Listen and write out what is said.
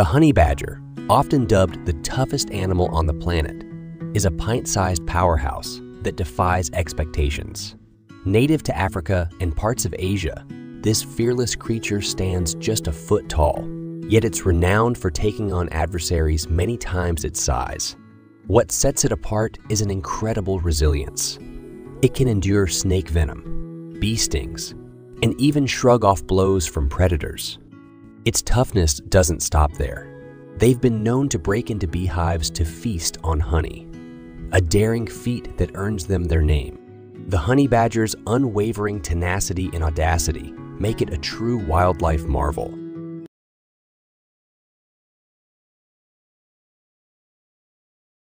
The honey badger, often dubbed the toughest animal on the planet, is a pint-sized powerhouse that defies expectations. Native to Africa and parts of Asia, this fearless creature stands just a foot tall, yet it's renowned for taking on adversaries many times its size. What sets it apart is an incredible resilience. It can endure snake venom, bee stings, and even shrug off blows from predators. Its toughness doesn't stop there. They've been known to break into beehives to feast on honey, a daring feat that earns them their name. The honey badger's unwavering tenacity and audacity make it a true wildlife marvel.